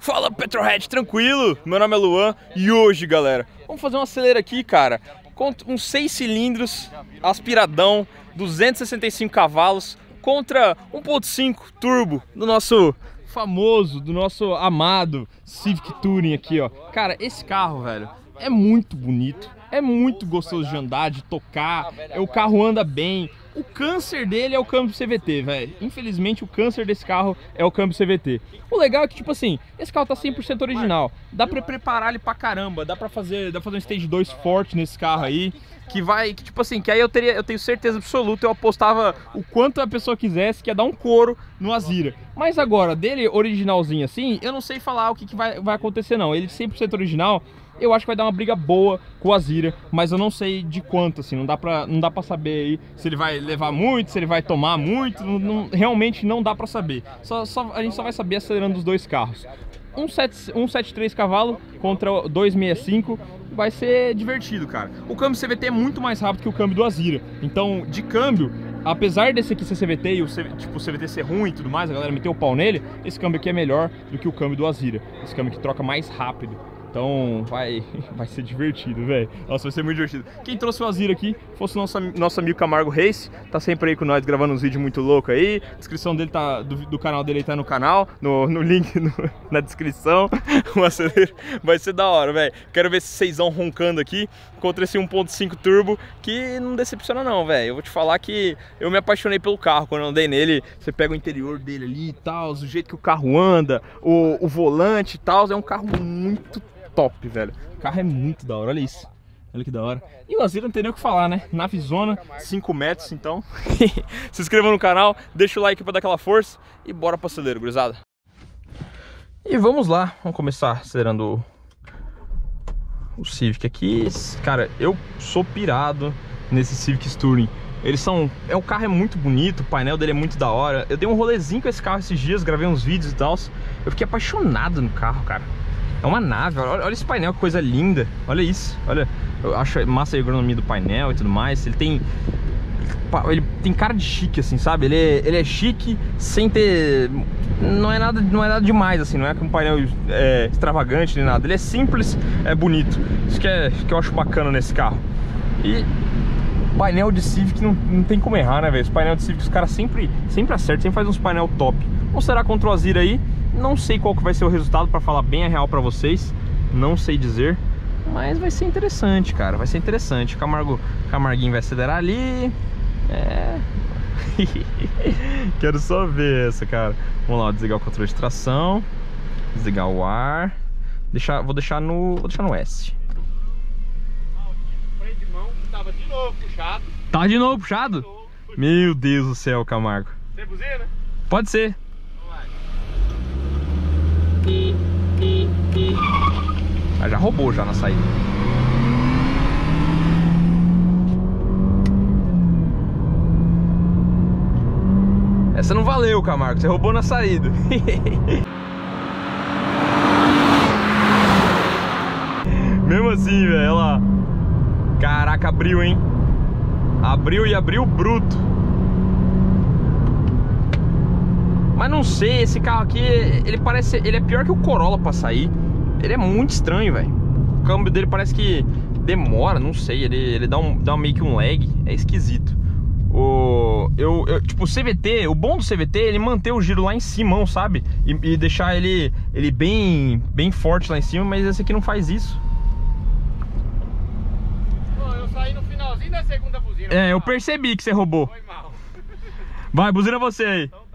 Fala Petrohead, tranquilo? Meu nome é Luan e hoje, galera, vamos fazer um acelero aqui, cara, com uns 6 cilindros, aspiradão, 265 cavalos, contra 1.5 turbo do nosso famoso, do nosso amado Civic Touring aqui, ó. Cara, esse carro, velho, é muito bonito, é muito gostoso de andar, de tocar, o carro anda bem, o câncer dele é o câmbio CVT, velho. Infelizmente, o câncer desse carro é o câmbio CVT. O legal é que, tipo assim, esse carro tá 100% original. Dá pra preparar ele pra caramba. Dá pra fazer, dá pra fazer um Stage 2 forte nesse carro aí. Que vai, que tipo assim, que aí eu teria, eu tenho certeza absoluta, eu apostava o quanto a pessoa quisesse, que ia dar um couro no Azira. Mas agora, dele originalzinho assim, eu não sei falar o que, que vai, vai acontecer não. Ele 100% original, eu acho que vai dar uma briga boa com o Azira, mas eu não sei de quanto, assim, não dá pra, não dá pra saber aí se ele vai levar muito, se ele vai tomar muito, não, não, realmente não dá pra saber. Só, só, a gente só vai saber acelerando os dois carros. 173 cavalo contra 265 vai ser divertido, cara. O câmbio CVT é muito mais rápido que o câmbio do Azira. Então, de câmbio, apesar desse aqui ser CVT e o, tipo, o CVT ser ruim e tudo mais, a galera meteu o pau nele, esse câmbio aqui é melhor do que o câmbio do Azira. Esse câmbio que troca mais rápido. Então vai, vai ser divertido, velho. Nossa, vai ser muito divertido. Quem trouxe o Azir aqui fosse o nosso, nosso amigo Camargo Race. Tá sempre aí com nós gravando uns vídeos muito loucos aí. A descrição dele tá, do, do canal dele tá no canal, no, no link no, na descrição. Vai ser da hora, velho. Quero ver esse seisão roncando aqui contra esse 1.5 turbo que não decepciona não, velho. Eu vou te falar que eu me apaixonei pelo carro. Quando eu andei nele, você pega o interior dele ali e tal, o jeito que o carro anda, o, o volante e tal. É um carro muito top, velho. O carro é muito da hora, olha isso. Olha que da hora. E o Azira não tem nem o que falar, né? Navezona, 5 metros, então. Se inscreva no canal, deixa o like pra dar aquela força e bora pro acelero, gurizada. E vamos lá, vamos começar acelerando o Civic aqui. Cara, eu sou pirado nesse Civic Touring. Eles são... É, o carro é muito bonito, o painel dele é muito da hora. Eu dei um rolezinho com esse carro esses dias, gravei uns vídeos e tal. Eu fiquei apaixonado no carro, cara. É uma nave, olha, olha, esse painel, que coisa linda Olha isso, olha Eu acho massa a ergonomia do painel e tudo mais Ele tem... Ele tem cara de chique, assim, sabe? Ele é, ele é chique sem ter... Não é, nada, não é nada demais, assim Não é um painel é, extravagante nem nada Ele é simples, é bonito Isso que, é, que eu acho bacana nesse carro E painel de Civic não, não tem como errar, né, velho? Esse painel de Civic os caras sempre, sempre acertam, sempre faz uns painel top. Vamos será contra o Azir aí. Não sei qual que vai ser o resultado para falar bem a real para vocês. Não sei dizer. Mas vai ser interessante, cara. Vai ser interessante. Camargo, Camarguinho vai acelerar ali. É... Quero só ver essa, cara. Vamos lá, desligar o controle de tração. Desligar o ar. Deixar, vou deixar no. Vou deixar no S. Tava de novo puxado. Tá de novo puxado? Meu Deus do céu, Camargo. Tem buzina? Pode ser. Ah, já roubou já na saída. Essa não valeu, Camargo. Você roubou na saída. Mesmo assim, velho. Olha lá. Caraca, abriu, hein? Abriu e abriu bruto. Mas não sei, esse carro aqui, ele parece, ele é pior que o Corolla pra sair. Ele é muito estranho, velho. O câmbio dele parece que demora, não sei, ele, ele dá, um, dá meio que um lag, é esquisito. O, eu, eu, tipo, o CVT, o bom do CVT é ele manter o giro lá em cima, sabe? E, e deixar ele, ele bem, bem forte lá em cima, mas esse aqui não faz isso. eu saí no finalzinho da segunda buzina. É, eu percebi que você roubou. Foi mal. Vai, buzina você aí. Então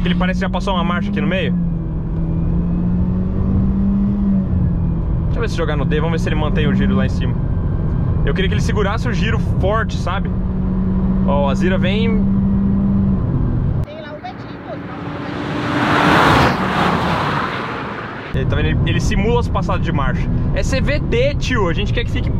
vendo que ele parece que já passou uma marcha aqui no meio? Deixa eu ver se jogar no D, vamos ver se ele mantém o giro lá em cima. Eu queria que ele segurasse o giro forte, sabe? Ó, vem... O Betinho, pô. Ele, tá vendo? Ele, ele simula as passadas de marcha. É CVT, tio. A gente quer que fique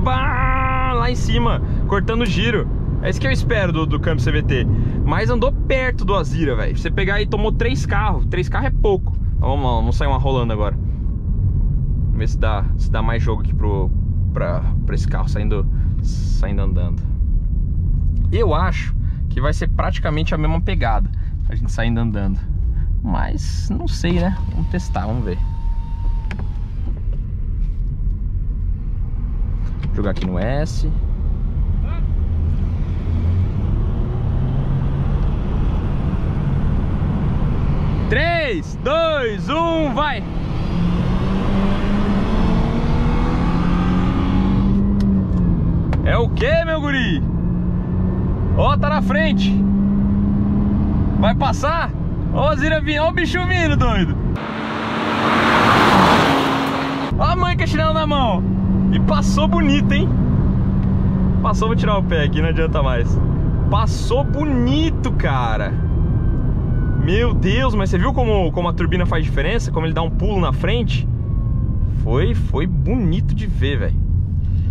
lá em cima, cortando o giro. É isso que eu espero do, do câmbio CVT. Mas andou perto do Azira, velho. Você pegar e tomou três carros. Três carros é pouco. Vamos lá, vamos sair uma rolando agora. Vamos ver se dá, se dá mais jogo aqui pro, pra, pra esse carro saindo, saindo andando. Eu acho que vai ser praticamente a mesma pegada. A gente saindo andando. Mas não sei, né? Vamos testar, vamos ver. Vou jogar aqui no S. Três, dois, um, vai! É o que, meu guri? Ó, tá na frente. Vai passar? Ó, Zira vindo, ó o bicho vindo, doido. Ó a mãe com a chinela na mão. E passou bonito, hein? Passou, vou tirar o pé aqui, não adianta mais. Passou bonito, cara. Meu Deus, mas você viu como, como a turbina faz diferença? Como ele dá um pulo na frente? Foi, foi bonito de ver, velho.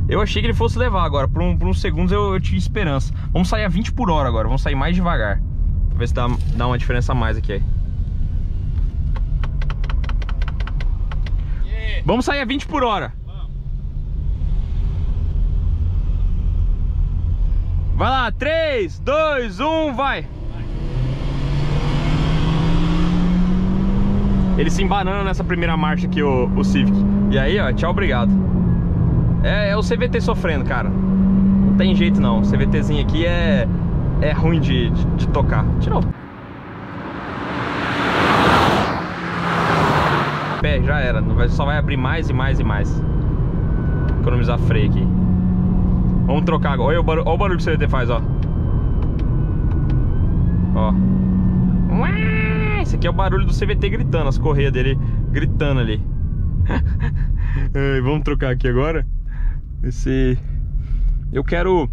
Eu achei que ele fosse levar agora. Por, um, uns segundos eu, eu, tinha esperança. Vamos sair a 20 por hora agora. Vamos sair mais devagar. Pra ver se dá, dá uma diferença a mais aqui. Yeah. Vamos sair a 20 por hora. Vai lá, 3, 2, 1, vai! Ele se embanana nessa primeira marcha aqui, o, o Civic. E aí, ó, tchau, obrigado. É, é o CVT sofrendo, cara. Não tem jeito não. O CVTzinho aqui é, é ruim de, de, de tocar. Tirou. Pé, já era. Só vai abrir mais e mais e mais. Economizar freio aqui. Vamos trocar agora. Olha o barulho, olha o barulho que o CVT faz, ó. Ó. Esse aqui é o barulho do CVT gritando, as correias dele gritando ali. Vamos trocar aqui agora. Esse... Eu quero...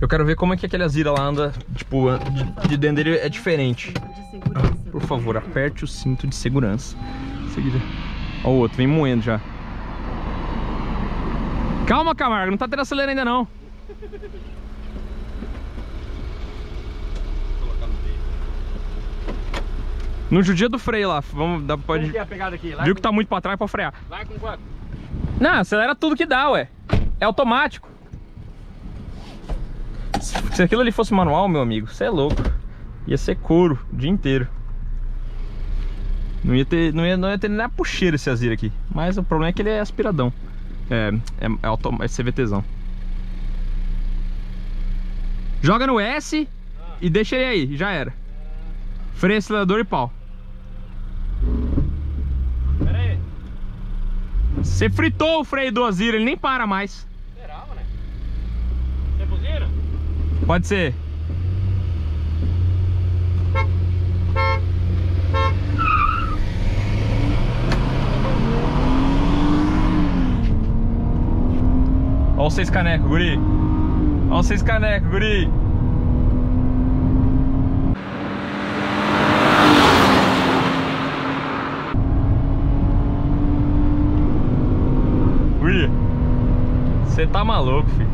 Eu quero ver como é que aquele Azira lá anda, tipo, de, de dentro dele é diferente. Por favor, aperte o cinto de segurança. Seguida. O outro, vem moendo já. Calma, Camargo, não tá tendo acelera ainda não. No judia do freio lá, vamos, dá, pode... Que é? Viu que tá muito pra trás, pode frear. Vai com quanto? Não, acelera tudo que dá, ué. É automático. Se aquilo ali fosse manual, meu amigo, você é louco. Ia ser couro o dia inteiro. Não ia ter, não ia, não ia ter nem a puxeira esse Azir aqui. Mas o problema é que ele é aspiradão. É, é, é, auto, é CVTzão. Joga no S e deixa ele aí, já era. Freio, acelerador e pau. Você fritou o freio do Azira, ele nem para mais. Será, mano? Você buzina? Pode ser. Olha os seis canecos, guri. Olha os seis canecos, guri. Você tá maluco, filho.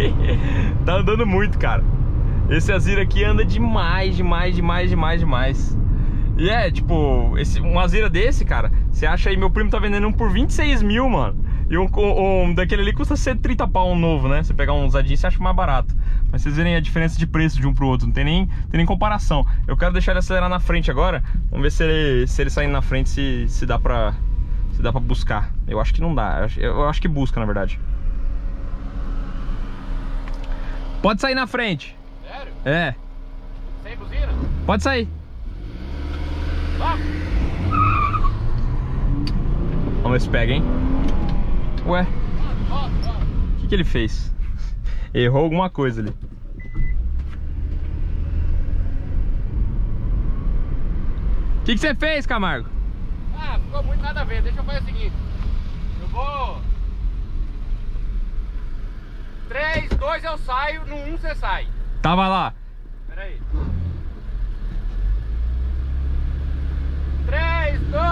tá andando muito, cara. Esse Azira aqui anda demais, demais, demais, demais, demais. E é, tipo, esse, um Azira desse, cara, você acha aí, meu primo tá vendendo um por 26 mil, mano. E um, um daquele ali custa 130 pau um novo, né? Você pegar um usadinho, você acha mais barato. Mas vocês verem a diferença de preço de um pro outro, não tem nem, tem nem comparação. Eu quero deixar ele acelerar na frente agora. Vamos ver se ele, se ele saindo na frente, se, se dá pra... Se dá pra buscar. Eu acho que não dá. Eu acho que busca, na verdade. Pode sair na frente. Sério? É. Sem buzina? Pode sair. Vamos. Vamos ver se pega, hein? Ué. O que, que ele fez? Errou alguma coisa ali. O que, que você fez, Camargo? Ah, ficou muito nada a ver. Deixa eu fazer o seguinte. Eu vou 3, 2 eu saio, no 1 você sai. Tá, vai lá. Pera aí. 3, 2,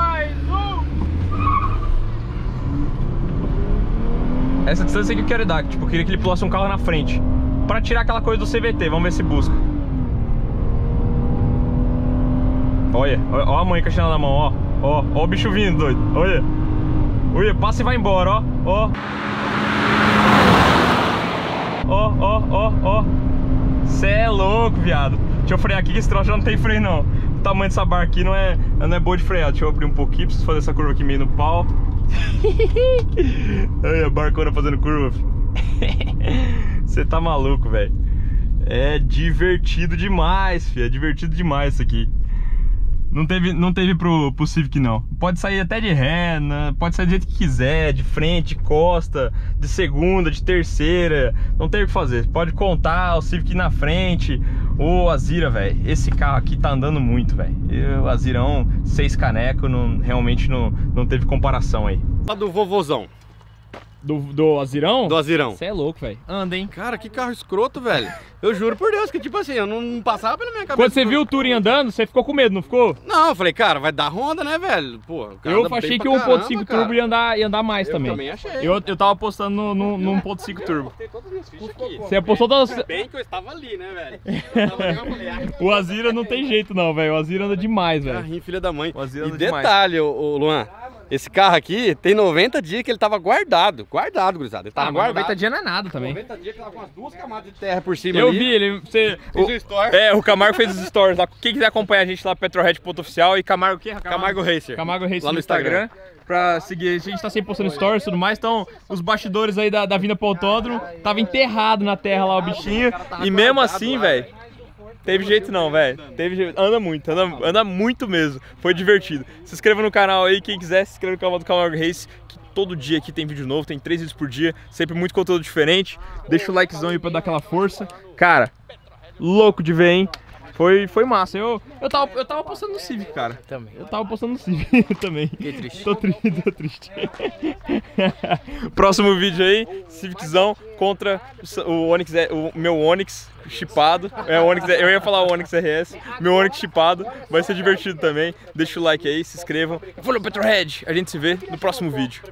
1. Essa distância que eu quero dar, tipo, eu queria que ele pulasse um carro na frente. Pra tirar aquela coisa do CVT, vamos ver se busca. Olha, ó a mãe com a chinela na mão, ó. Ó, ó o bicho vindo, doido. Olha. Olha, passa e vai embora, ó. Ó ó, ó, ó, ó. Cê é louco, viado. Deixa eu frear aqui que esse troço já não tem freio, não. O tamanho dessa barra aqui não é, não é boa de frear. Deixa eu abrir um pouquinho, preciso fazer essa curva aqui meio no pau. Ai, a barcona fazendo curva. Você tá maluco, velho. É divertido demais, filho. É divertido demais isso aqui. Não teve, não teve pro, pro Civic não. Pode sair até de ré, né? pode sair do jeito que quiser, de frente, costa, de segunda, de terceira. Não tem o que fazer. Pode contar o Civic na frente. O Azira, velho. Esse carro aqui tá andando muito, velho. O Azirão, seis caneco, não, realmente não, não teve comparação aí. Do vovozão, Do, do Azirão? do Azirão. Você é louco, velho. Anda, hein? Cara, que carro escroto, velho. Eu juro por Deus que, tipo assim, eu não passava pela minha cabeça. Quando você viu o Touring andando, você ficou com medo, não ficou? Não, eu falei, cara, vai dar Honda, né, velho? Pô, o cara Eu achei que o 1.5 caramba, turbo ia andar, ia andar mais Eu também. também achei. Eu, eu tava apostando no, no, no 1.5 turbo. todas as fichas aqui. Você apostou todas. Bem que eu estava ali, né, velho? Eu tava ali, eu falei, ah, O Azira não tem jeito não, velho. O Azira anda demais, velho. carrinho, filha da mãe. O Azira E anda demais. detalhe, ô, ô, Luan, esse carro aqui tem 90 dias que ele tava guardado. Guardado, gurizada. Ele tava Ah, guardado. 90 dias não é nada também. 90 dias que tava com as duas camadas de terra por cima Eu ali. vi ele, você... O- o story. É, o Camargo fez os stories lá. Quem quiser acompanhar a gente lá, petrohead.oficial e Camargo o quê? Camargo Racer. Camargo Race Lá no no Instagram. Pra seguir, a gente tá sempre postando stories e tudo mais, então os bastidores aí da, da vinda pro autódromo tava enterrado na terra lá o bichinho. E mesmo assim, velho, teve jeito não, velho. Teve jeito. Anda muito, anda, anda muito mesmo. Foi divertido. Se inscreva no canal aí, quem quiser, se inscreva no canal do Camargo Race, que todo dia aqui tem vídeo novo, tem três vídeos por dia, sempre muito conteúdo diferente. Deixa o likezão aí pra dar aquela força. Cara, louco de ver, hein? Foi, foi massa. Eu, eu, tava, eu tava postando no Civic, cara. Também. Eu tava postando no Civic também. Fiquei triste. Tô triste, tô triste. Próximo vídeo aí, Civiczão contra o Onix, o meu Onix chipado. É, Onix, eu ia falar o Onix RS, meu Onix chipado. Vai ser divertido também. Deixa o like aí, se inscrevam. Falou, Petrohead. A gente se vê no próximo vídeo.